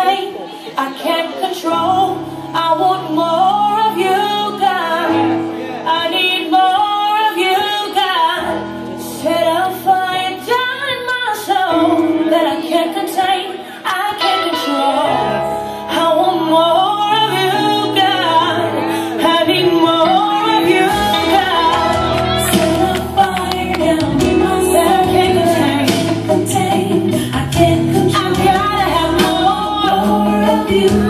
I can't control you.